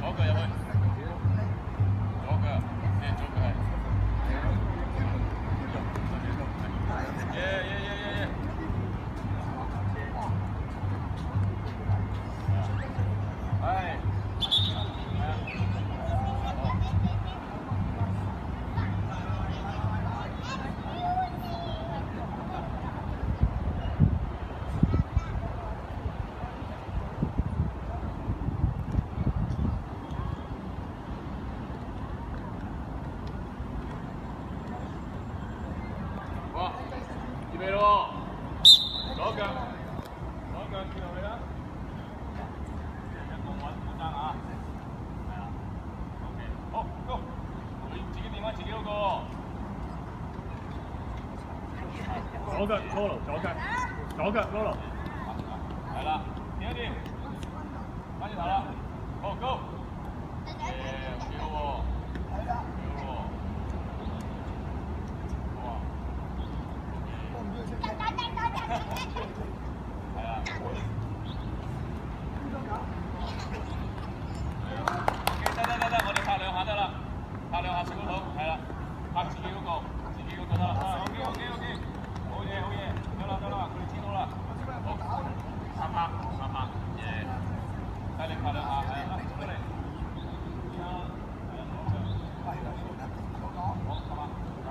Có người! 左腳，左腳跳去啦，一個穩好爭啊，係啦，OK，好，Go，自己掂翻自己嗰個，左腳 follow，左腳，左腳 follow。係啦，掂一啲，翻轉頭啦，好，Go，誒，跳喎，跳喎，好啊。係啊。得得得得，我哋拍兩下得啦，拍兩下食嗰肚，係啦，拍自己嗰個，自己嗰個得啦。啊，OK OK OK，好嘢好嘢，得啦得啦，佢哋知道啦。好，拍拍拍拍，耶！睇你拍兩下，係啦，出嚟。係啊，係啊，好，拍拍，走走。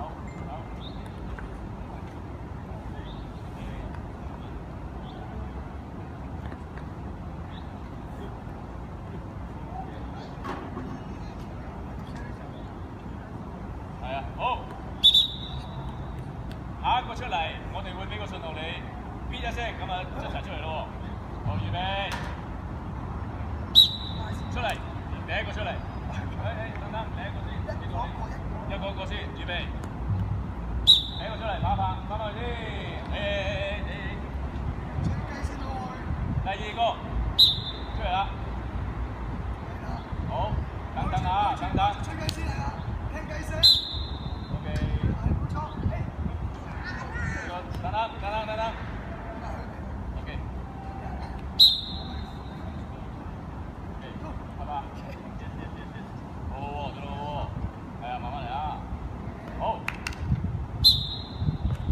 係啊，好。下一個出嚟，我哋會俾個信號你，哔一聲咁啊，一齊出嚟咯喎。好，預備，出嚟，第一個出嚟。誒誒，等等，第一個先，一個一個先，預備。第一個出嚟，拍拍，拍拍先。誒誒誒誒。第二個出嚟啦。好，等等啊，等等。OK。呢個等等，等等，等等。OK。OK，拜拜。好喎，得咯喎。係啊，慢慢嚟啊。好。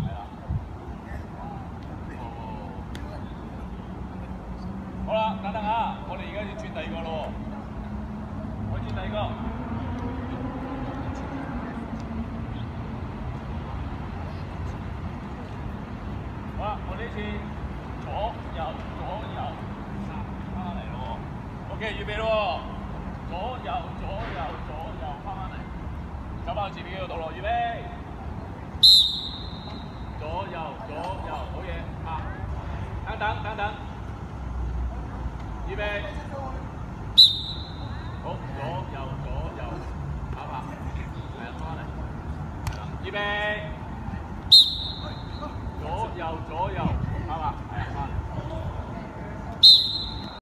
係啦。好啦，等等啊，我哋而家要轉第二個咯。我轉第二個。好啦，我呢次左右左右三翻返嚟咯。OK，預備咯。左右左右左右翻返嚟，走翻去自己嗰度咯，預備。左右左右，好嘢，啊！等等等等，预备。好，左右左右，跑跑，係啊，翻返嚟，係啦，預備。左右左右。